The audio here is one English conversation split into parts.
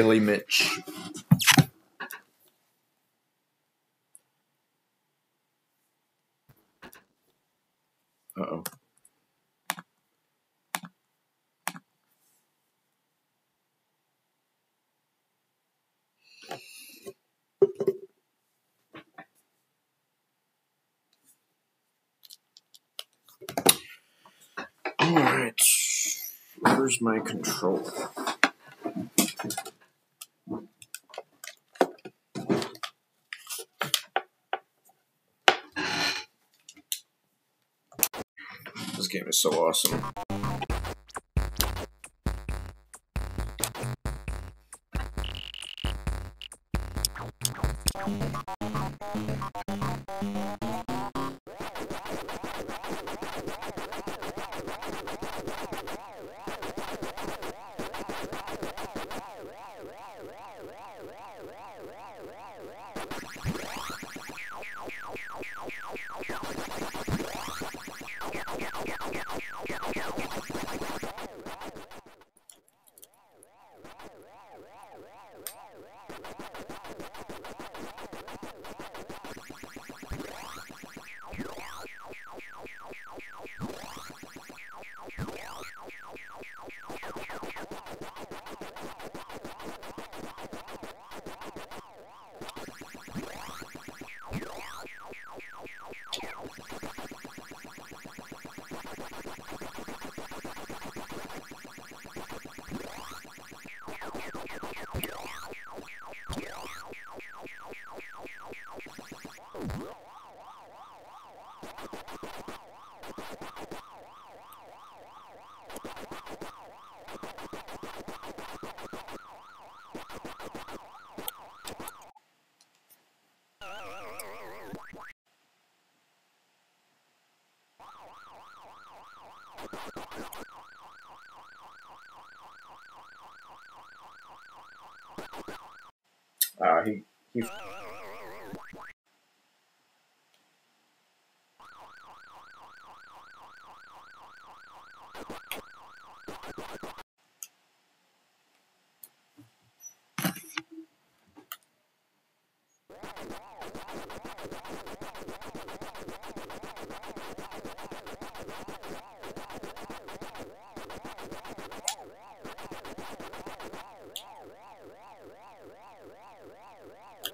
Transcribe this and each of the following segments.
Billy Mitch. Uh oh. Alright. Where's my controller? This game is so awesome.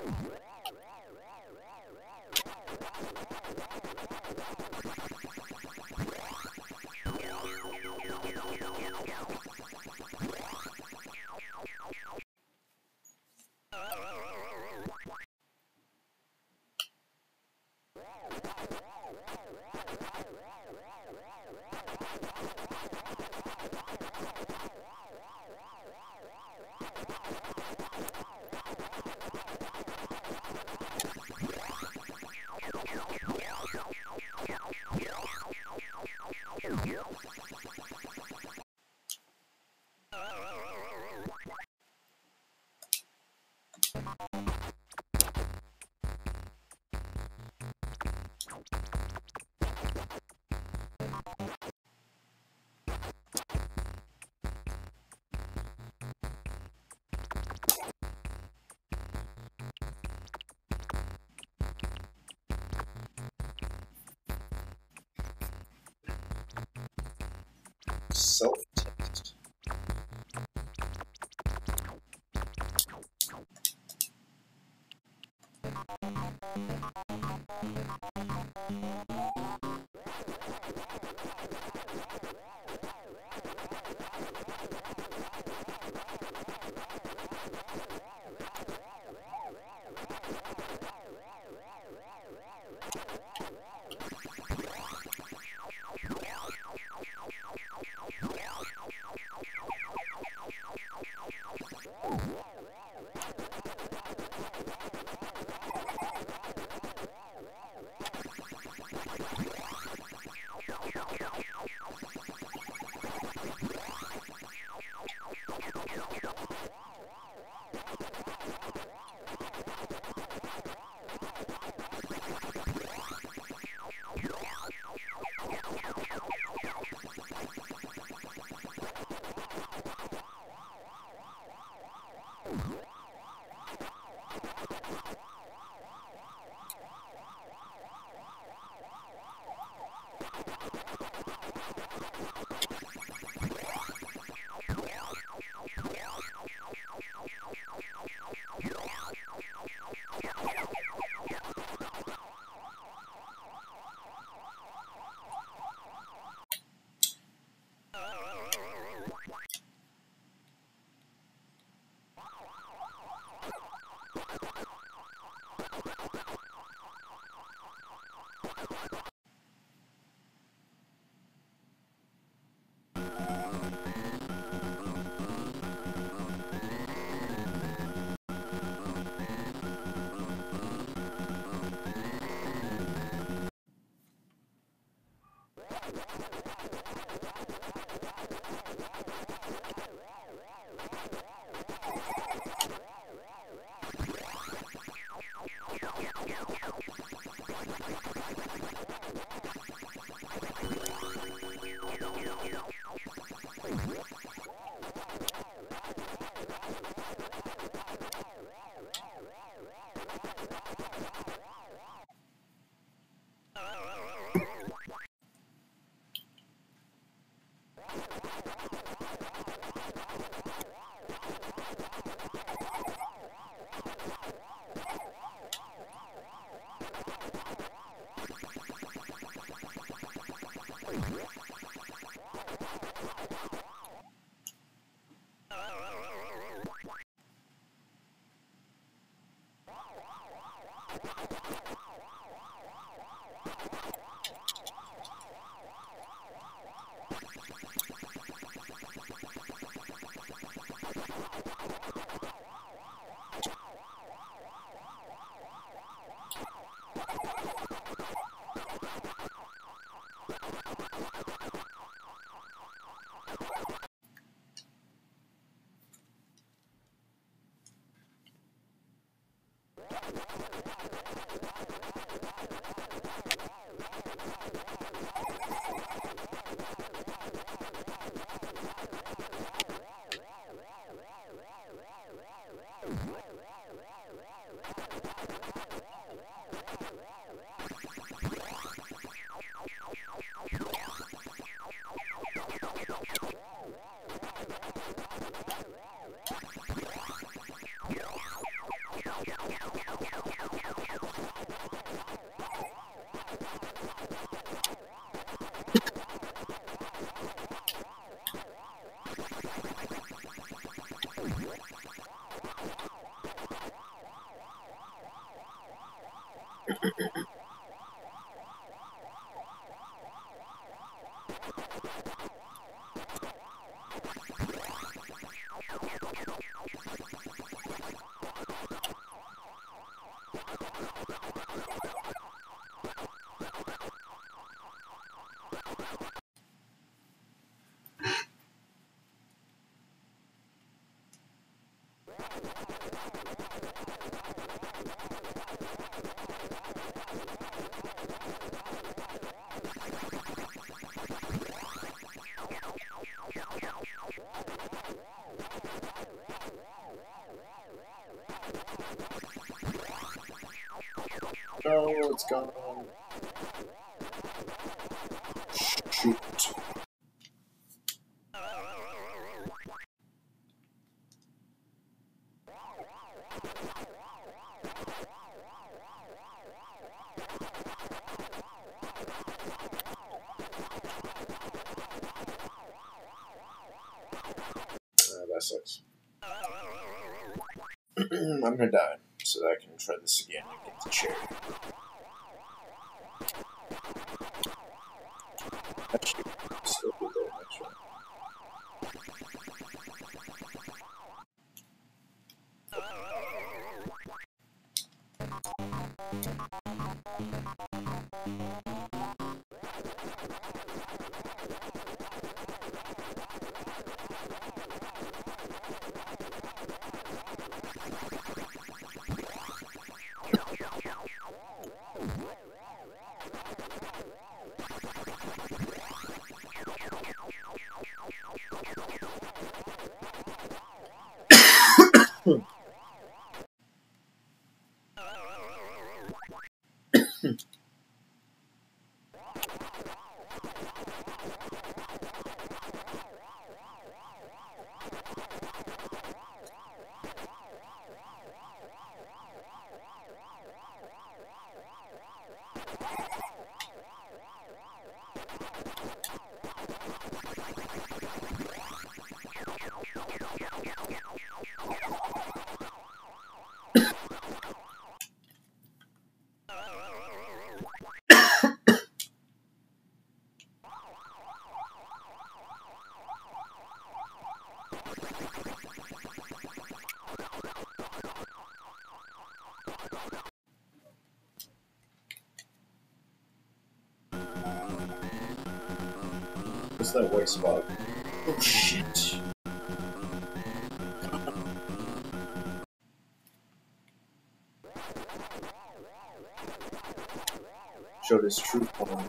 Oh, No, it's gone. Shoot. Uh, that sucks. I'm gonna die so that I can try this again and get the chair. Oh shit. Showed his true form.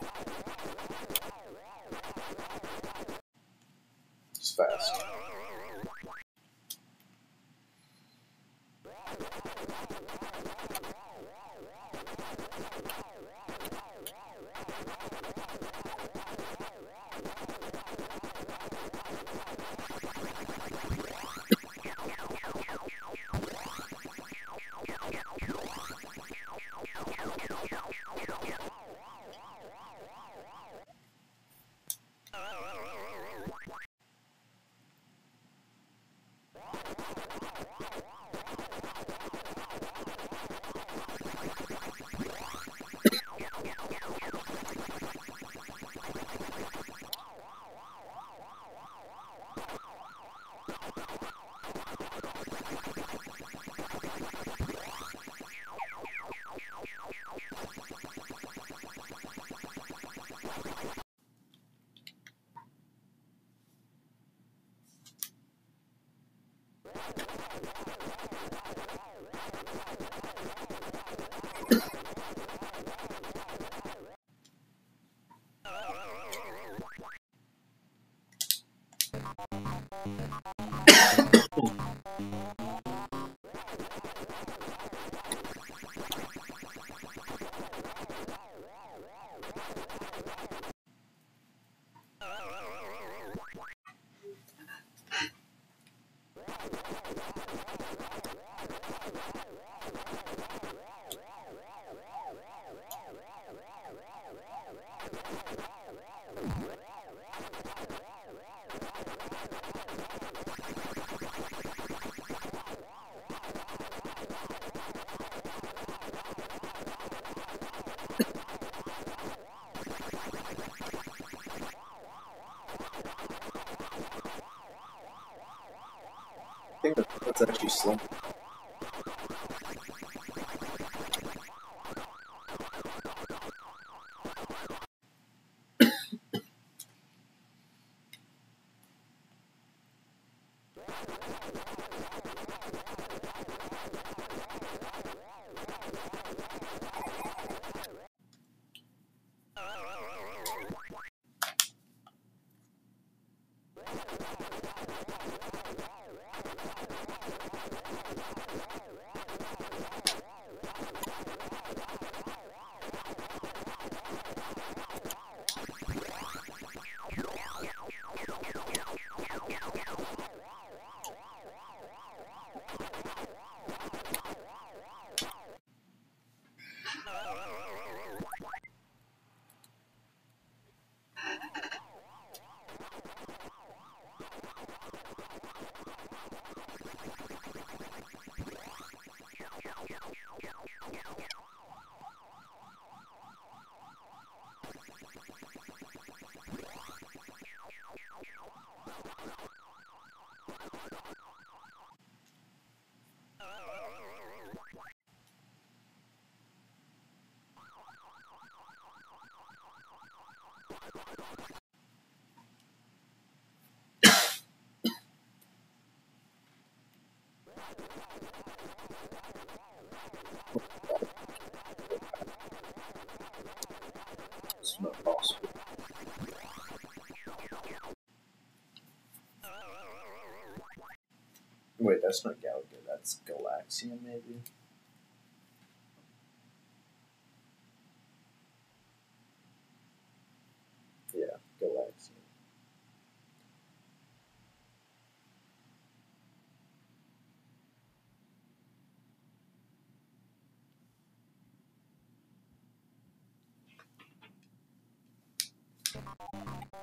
Wait, that's not Galaga, that's Galaxian, maybe?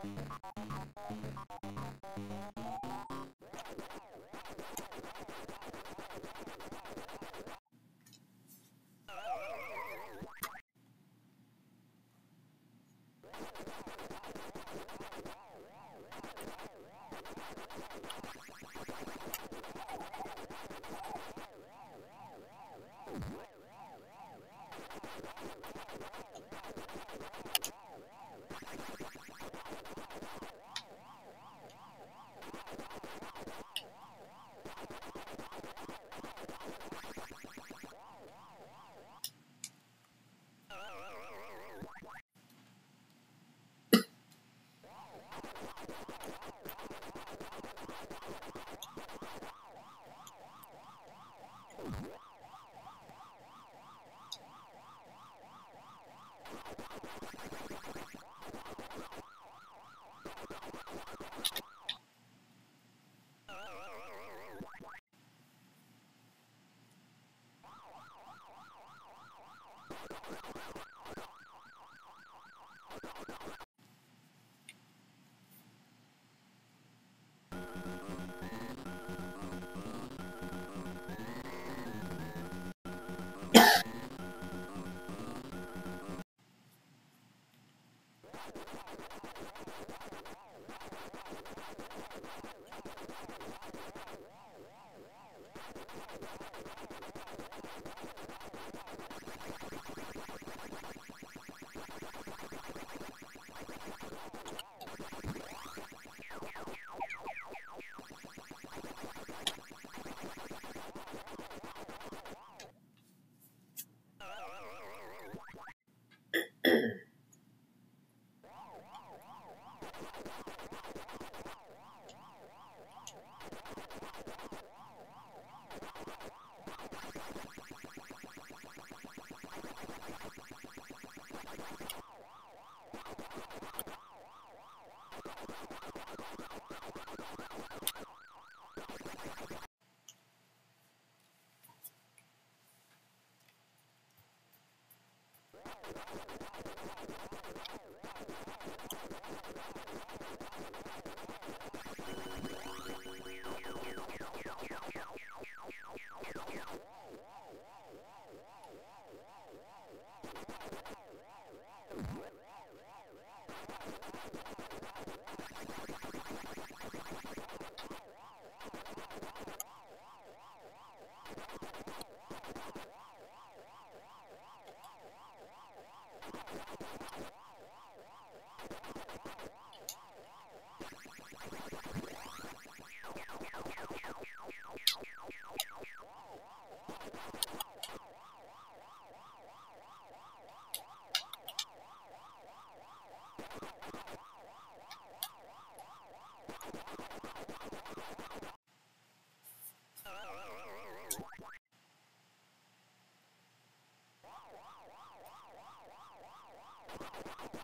Thank you. Wow, wow, wow, wow, Oh, wow. Wow, wow, wow.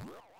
Whoa!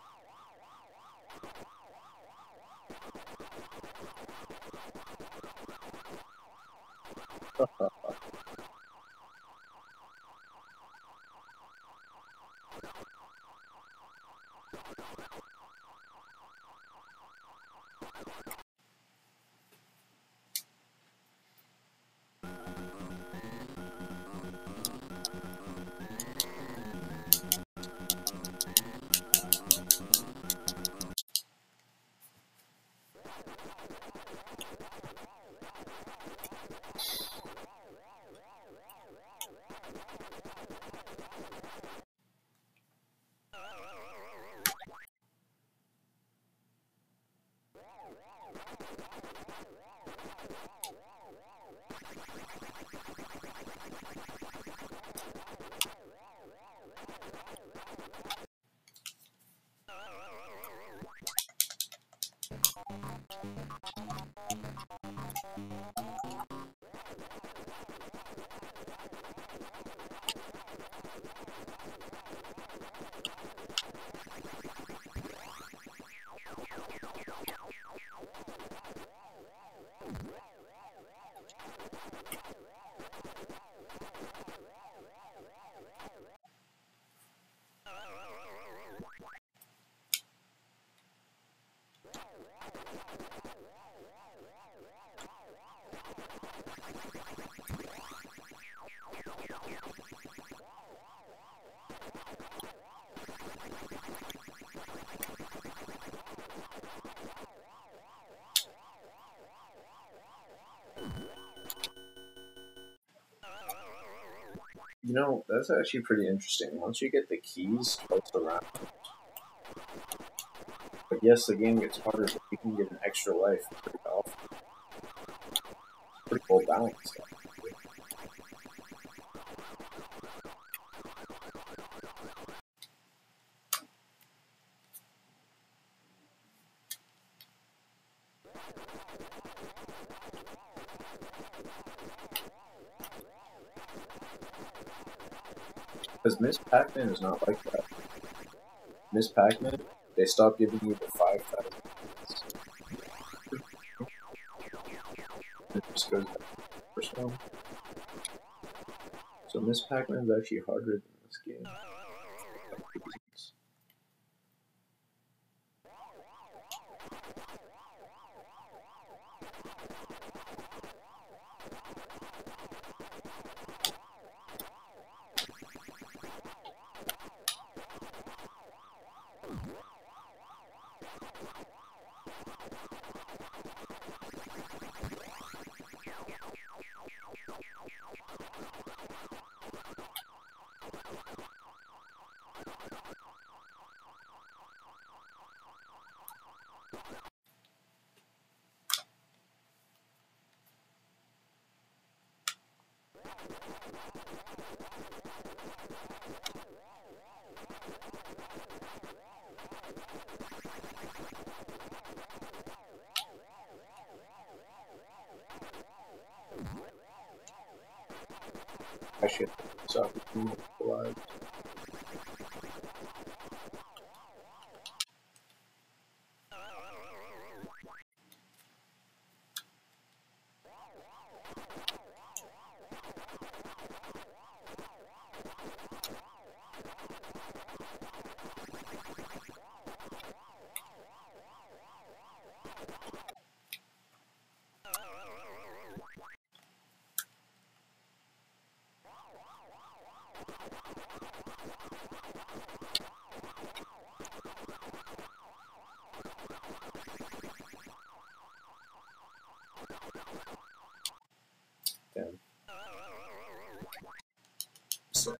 Oh, my God. You know, that's actually pretty interesting. Once you get the keys twice around. But yes, the game gets harder, but you can get an extra life pretty cool balance. Because Miss Pac-Man is not like that. Miss Pac-Man, they stopped giving you actually harder than this game. I should stop Damn. So.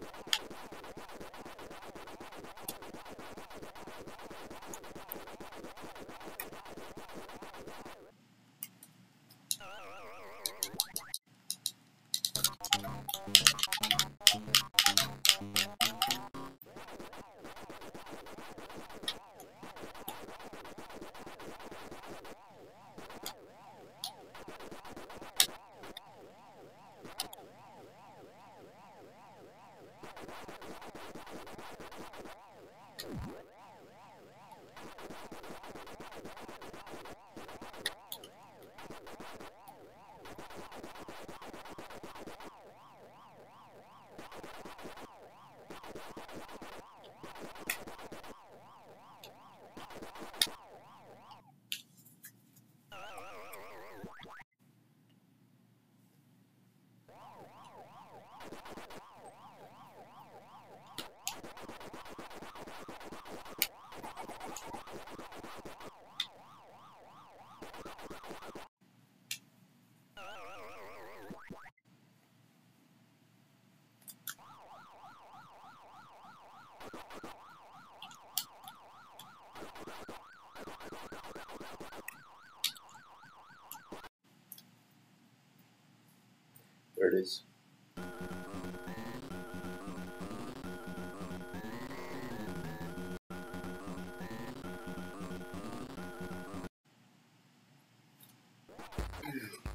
Shit.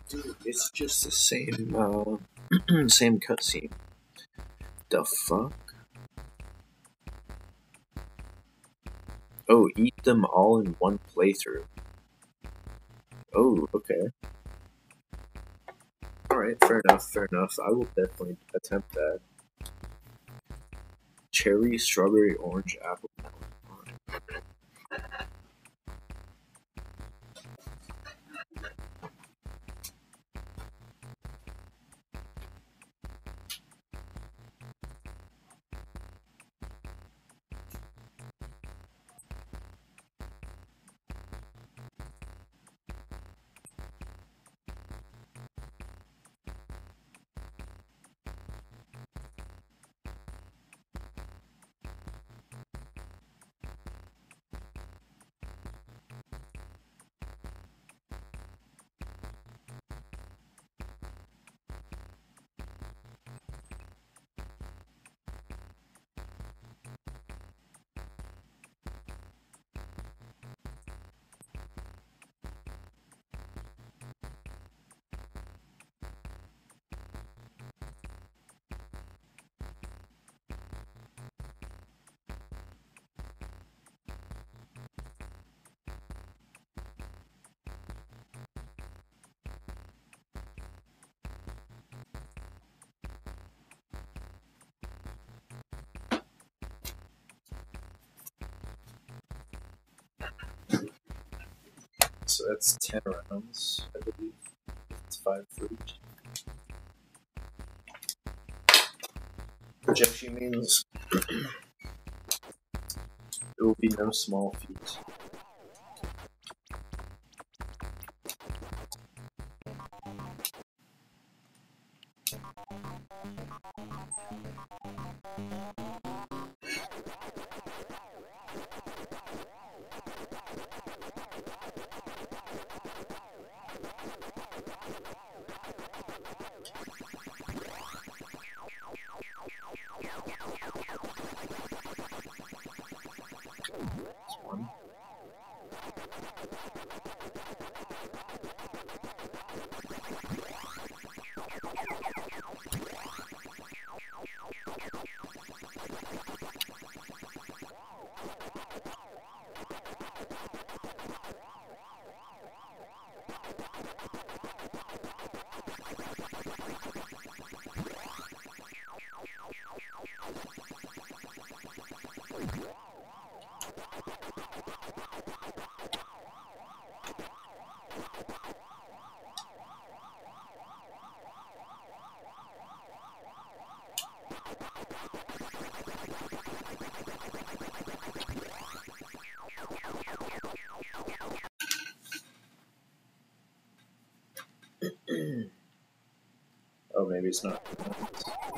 Dude, it's just the same, uh, same cutscene. The fuck? Oh, eat them all in one playthrough. Oh, okay. Alright, fair enough, fair enough. I will definitely attempt that. Cherry, strawberry, orange, apple, So that's 10 rounds, I believe. It's 5 for each. Joshi means it will be no small feat. Oh, maybe it's not.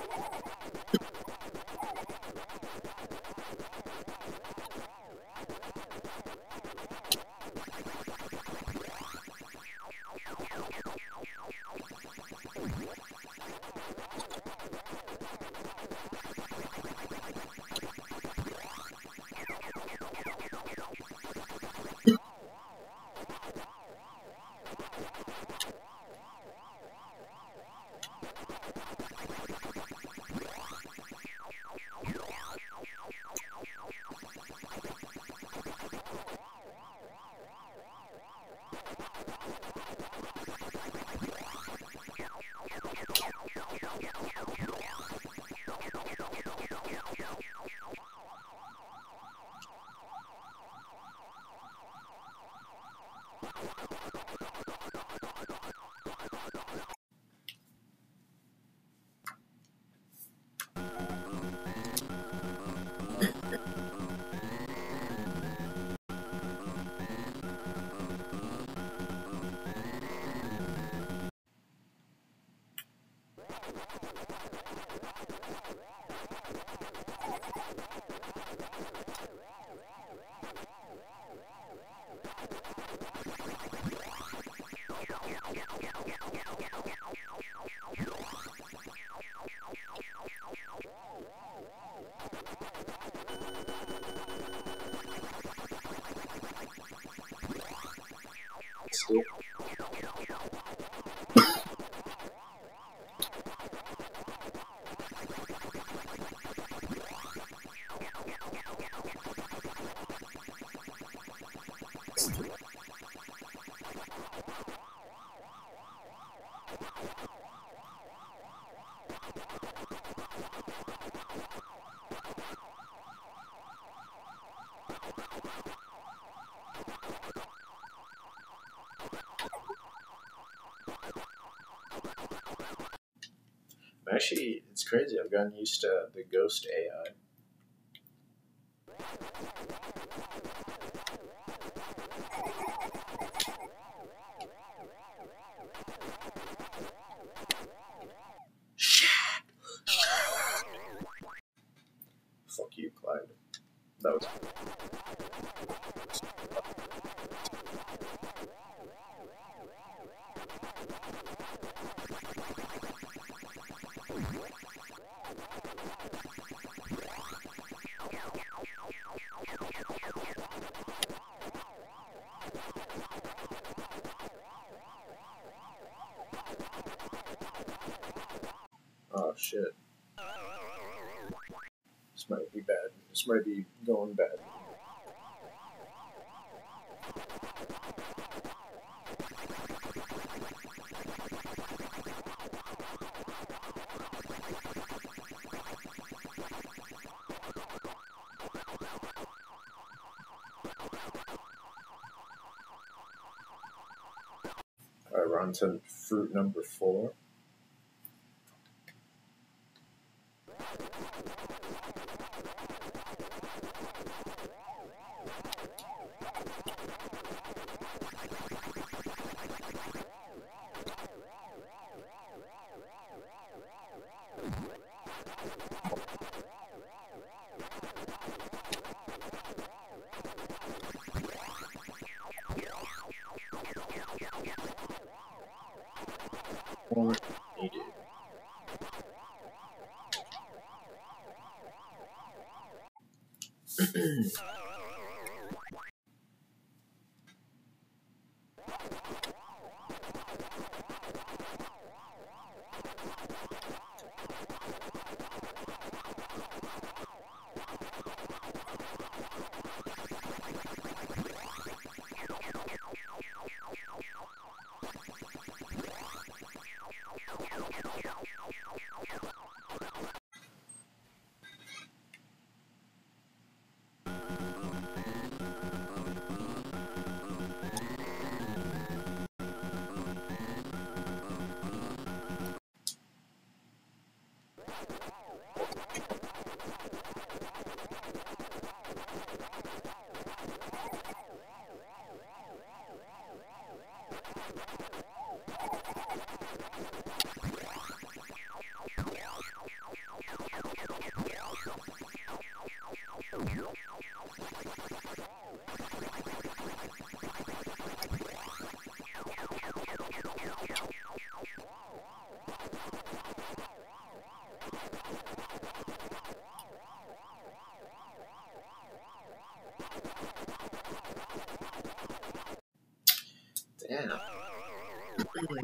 Actually, it's crazy. I've gotten used to the ghost AI. Oh shit. This might be bad. This might be going bad. Fruit number four.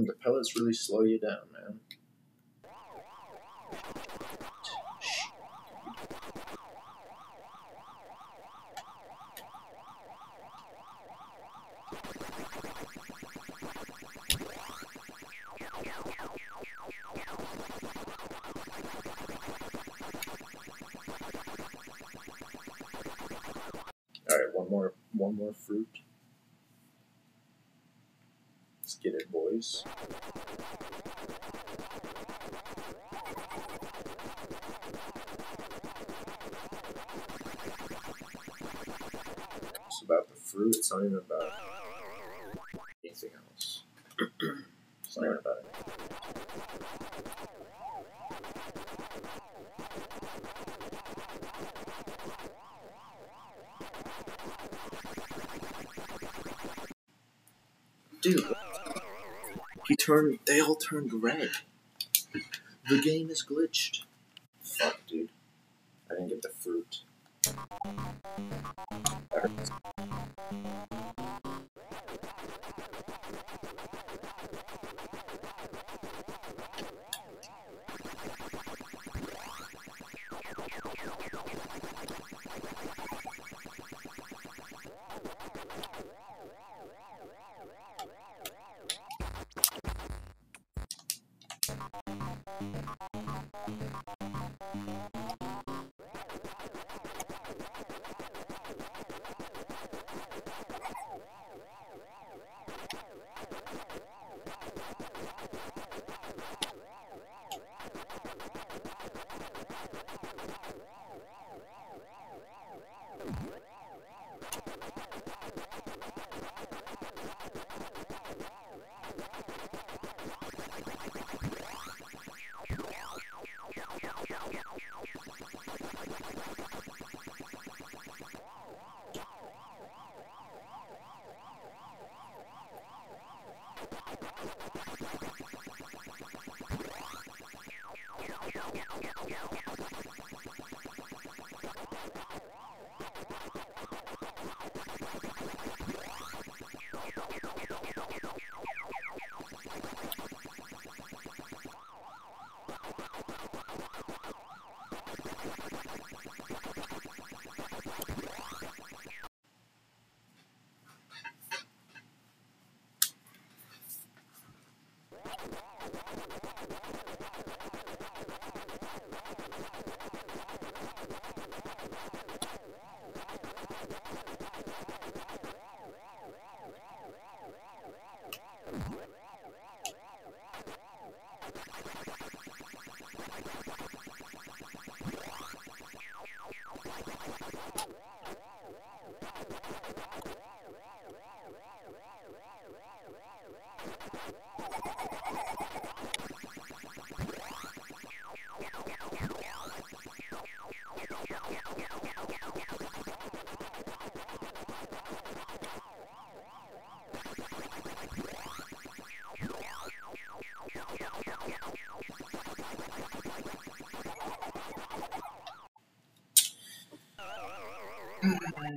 The pellets really slow you down, get. It's about the fruit, it's not even about he turned. They all turned red. The game is glitched.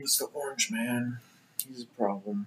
was the orange man. He's a problem.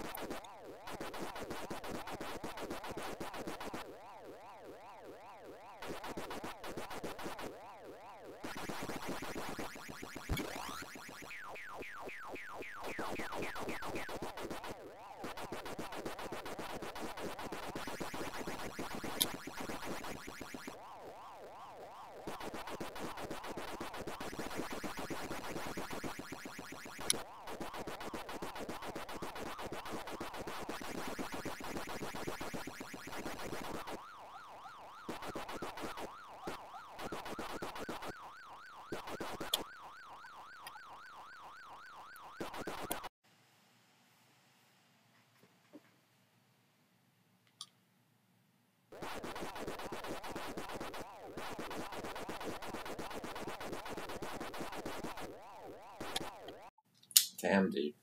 Damn, dude.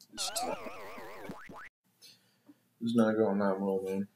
Not going that well, man.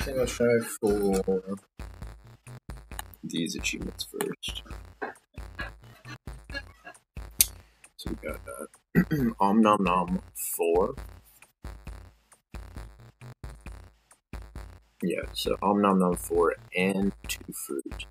I think try for these achievements first. So we got uh, that. Om Nom Nom 4. Yeah, so Om Nom Nom 4 and 2 Fruit.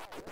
Okay.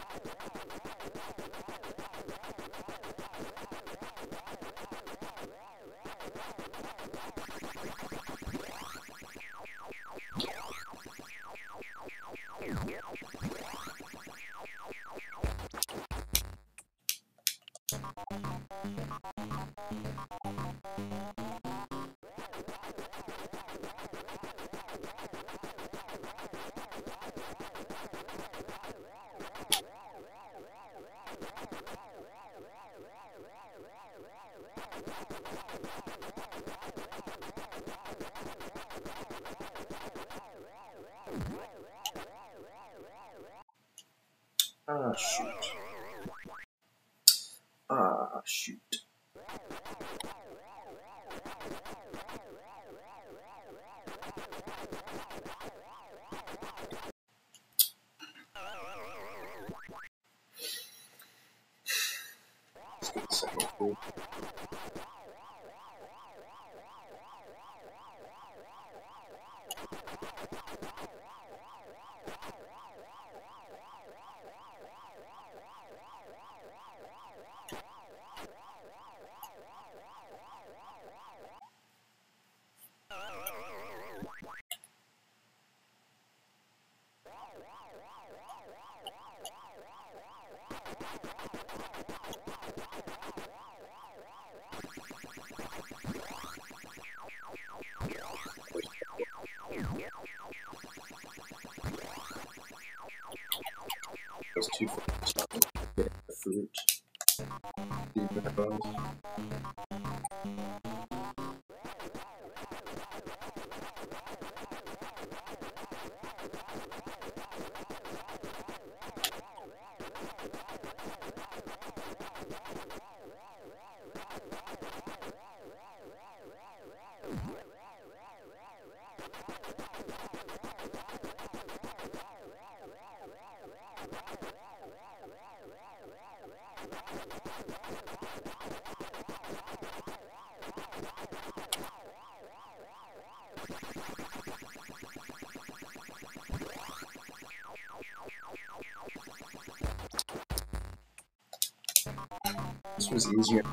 Was easier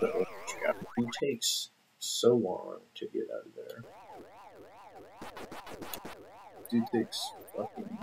the orange guy. He takes so long to get out of there. Dude takes fucking.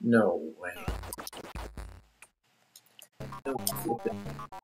No way. No flipping.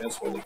That's really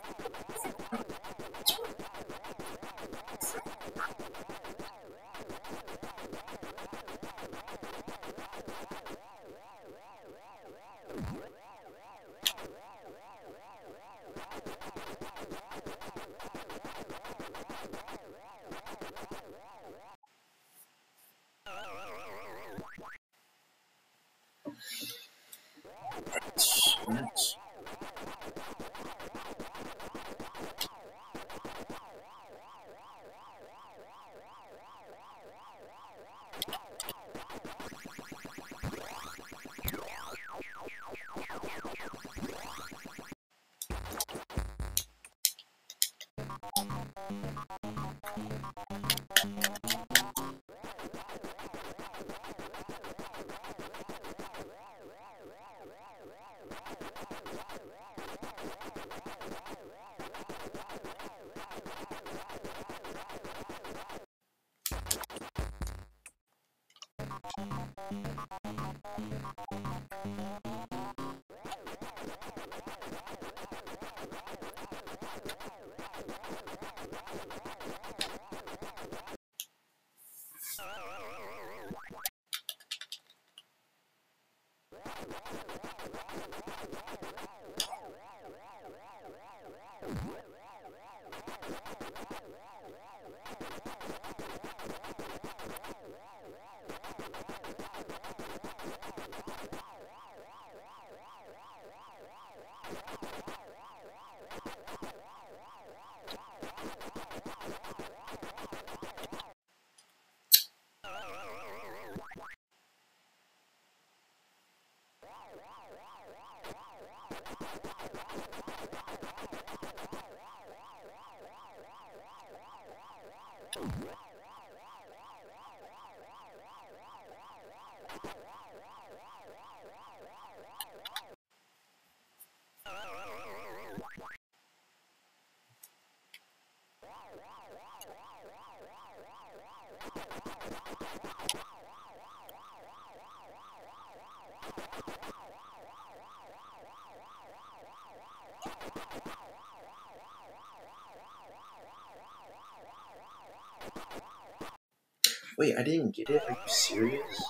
Wait, I didn't get it? Are you serious?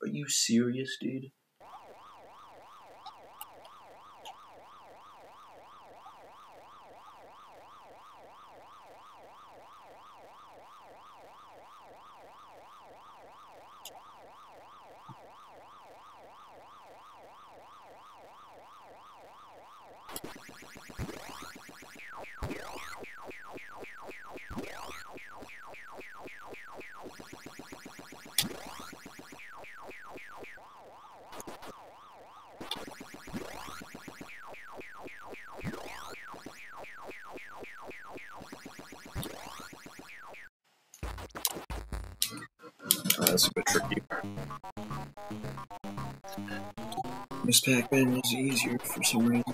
Are you serious, dude? Ms. Pac-Man was easier for some reason.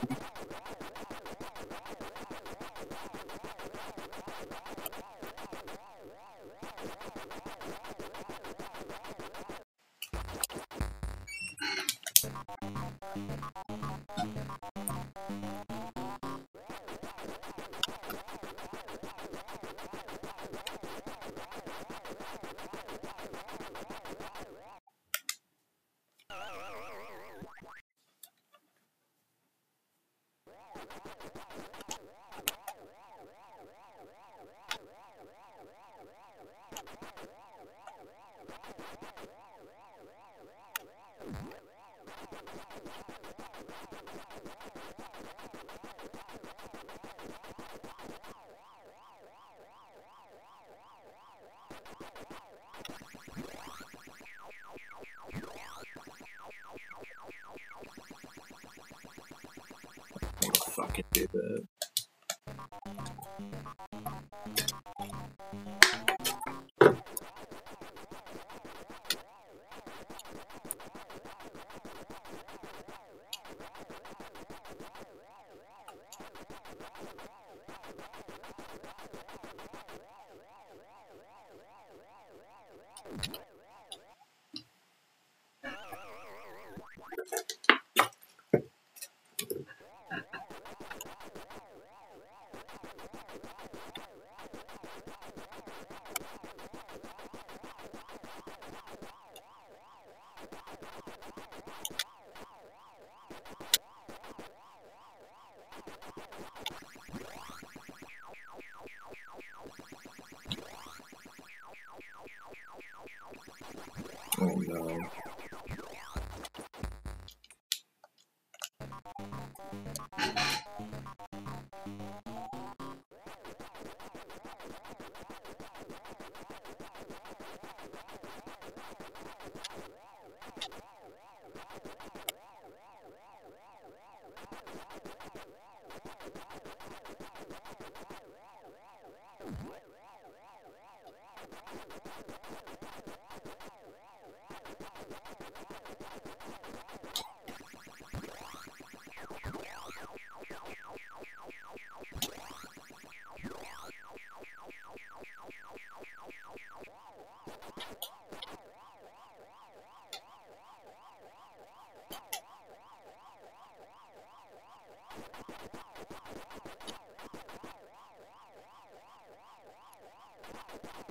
Wow, wow.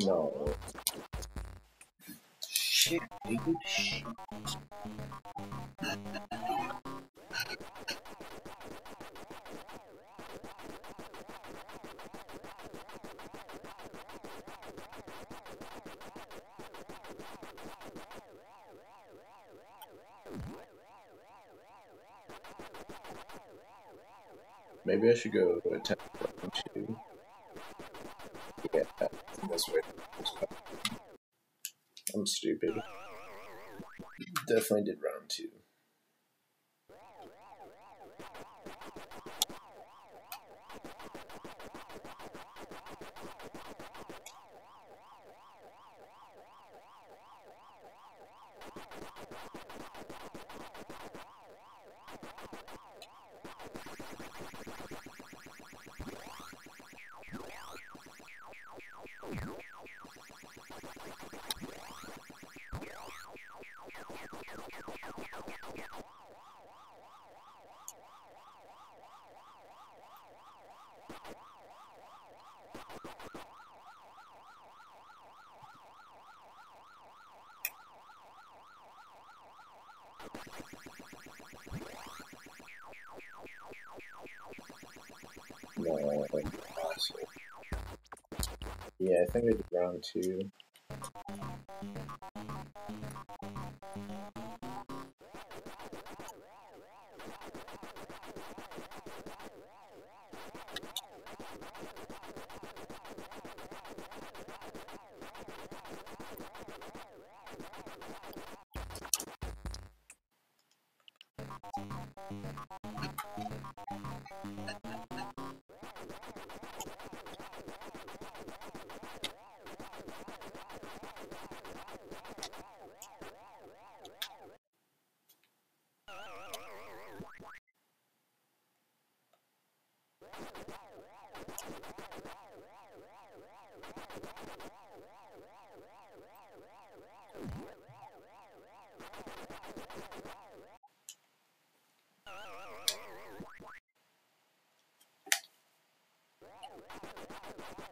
No. Shit, dude. Shit. Maybe I should go to attack two. Yeah, this way. I'm stupid. Definitely did round two. Yeah. No, asshole. Yeah, I think I did round two.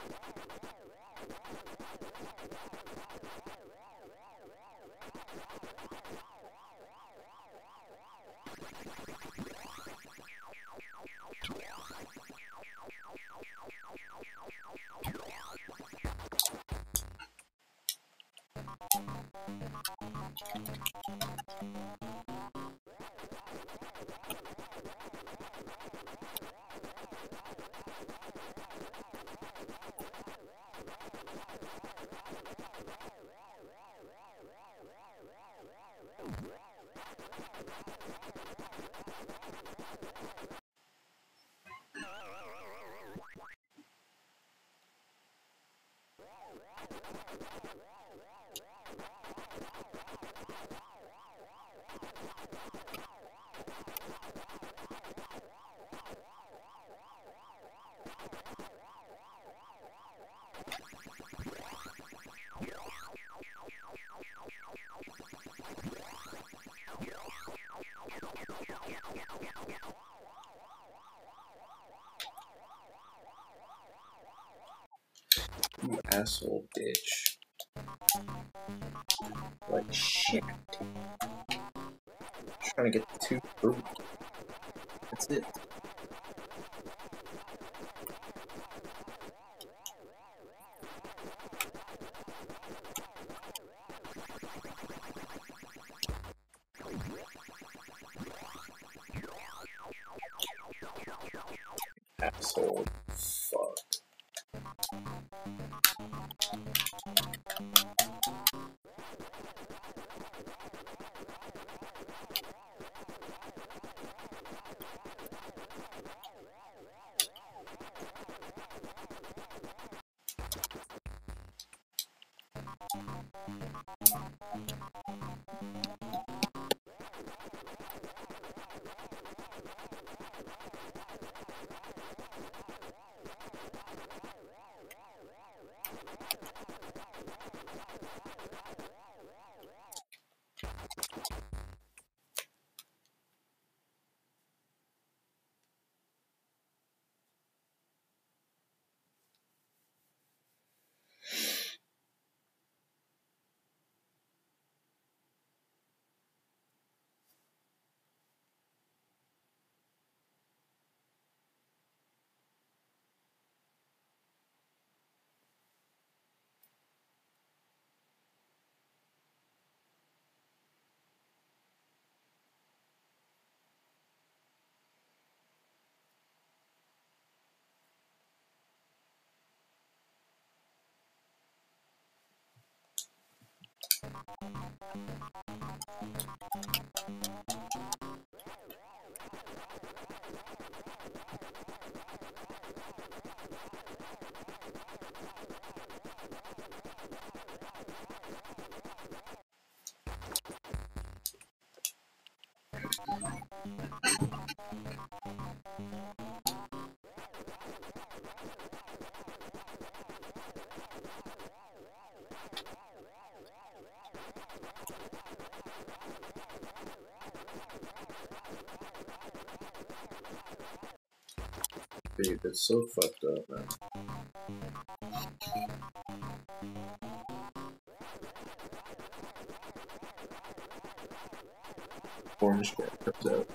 You asshole bitch. Like shit. Trying to get the two. That's it. Dude, that's so fucked up, man. Orange bear comes out.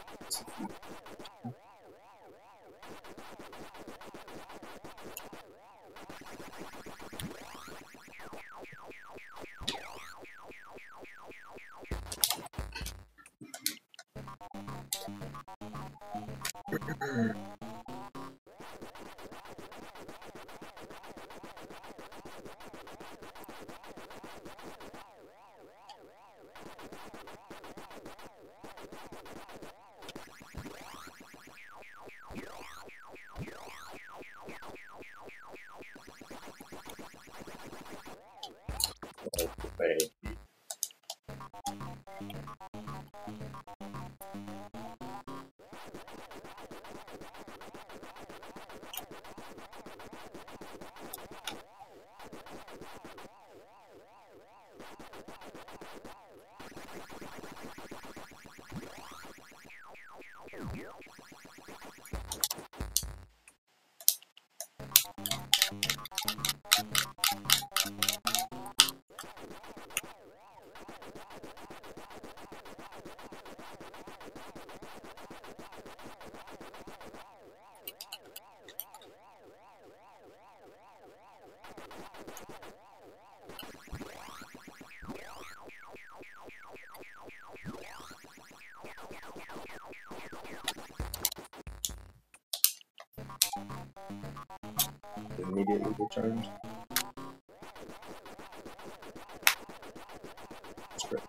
Script.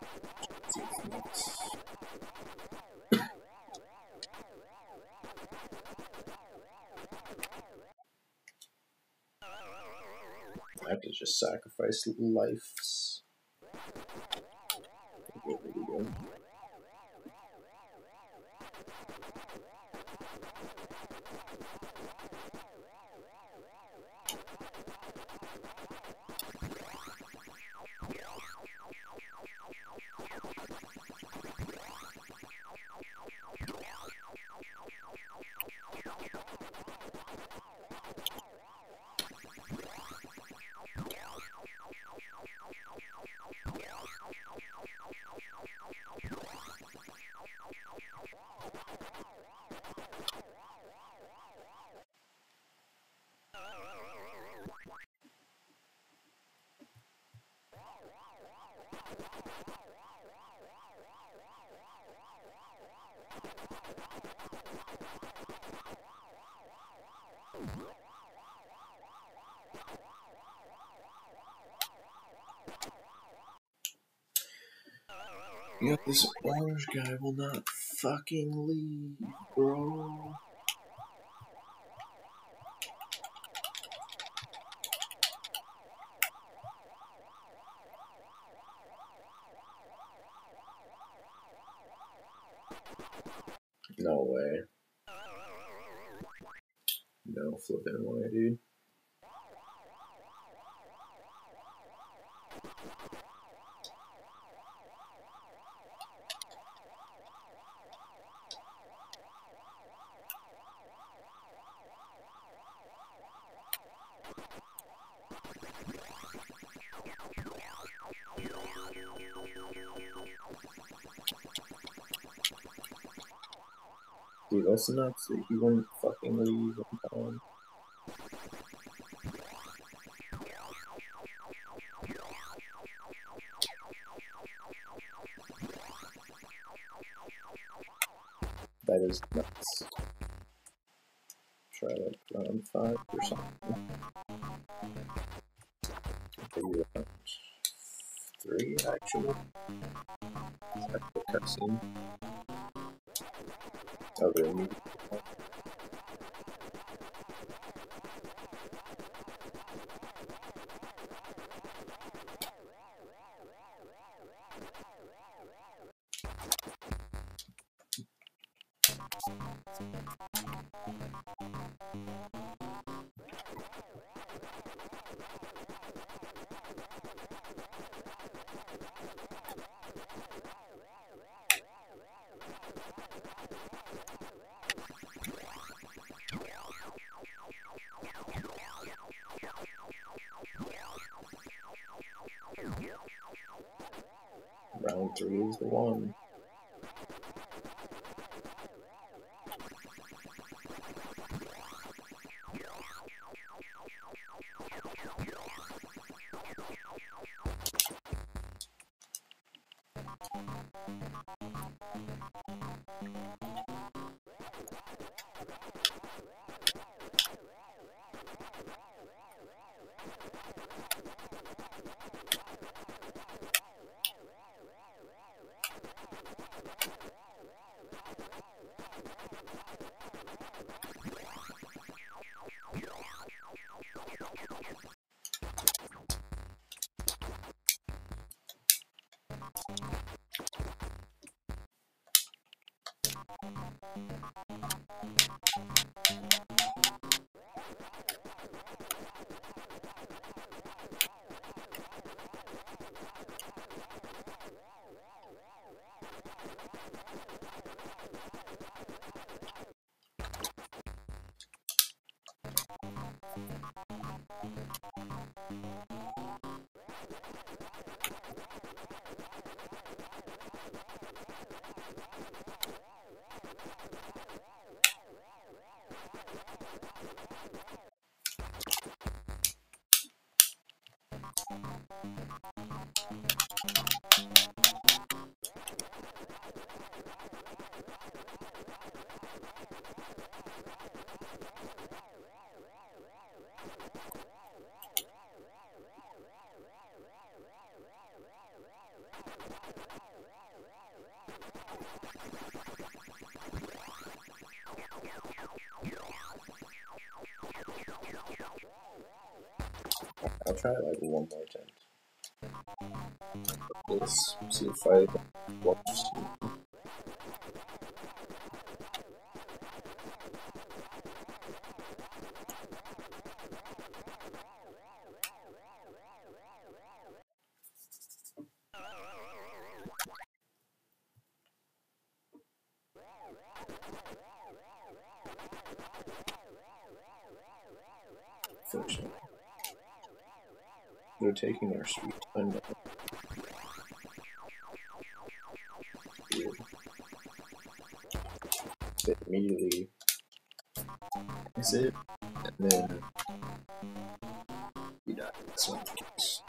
I have to just sacrifice lives. Yep, this orange guy will not fucking leave, bro. Nuts. that He wouldn't fucking leave. That is. The one. I'll try it like one more time. Let's see if I can watch. We're taking our sweet time now. It immediately exit and then we die. That's not the case.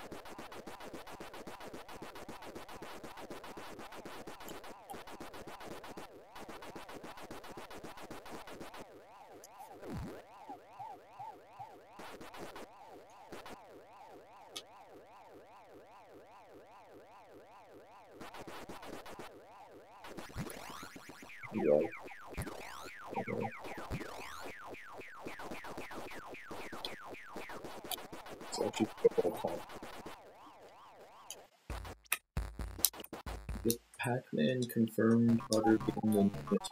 Confirmed other being the newest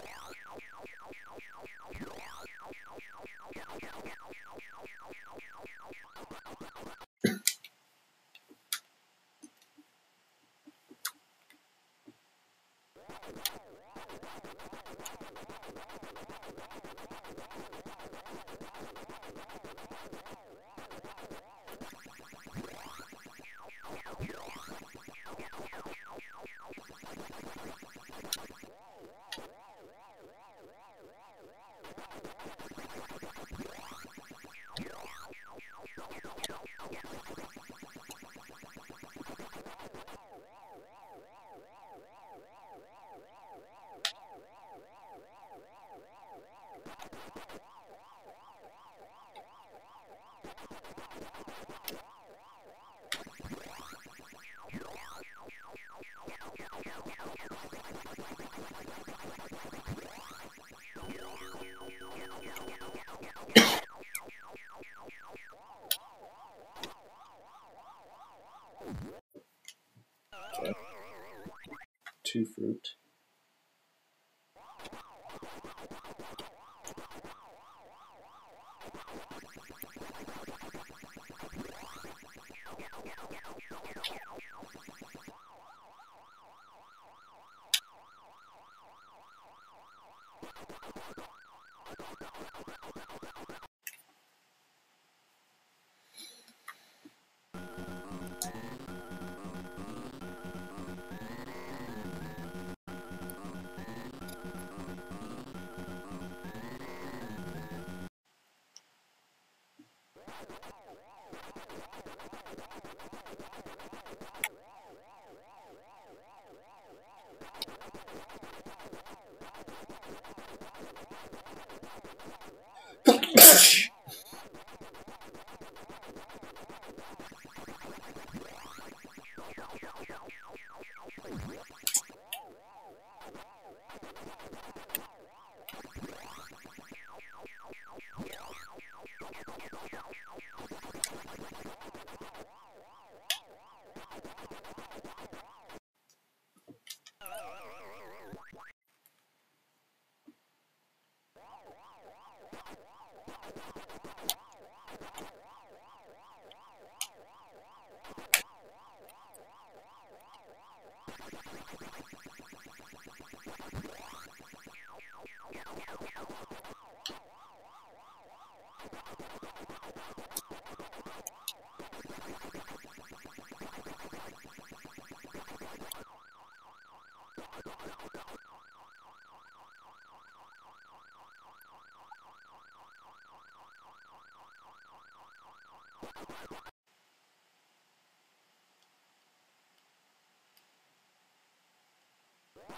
two fruit.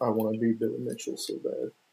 I want to be Billy Mitchell so bad.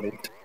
for it.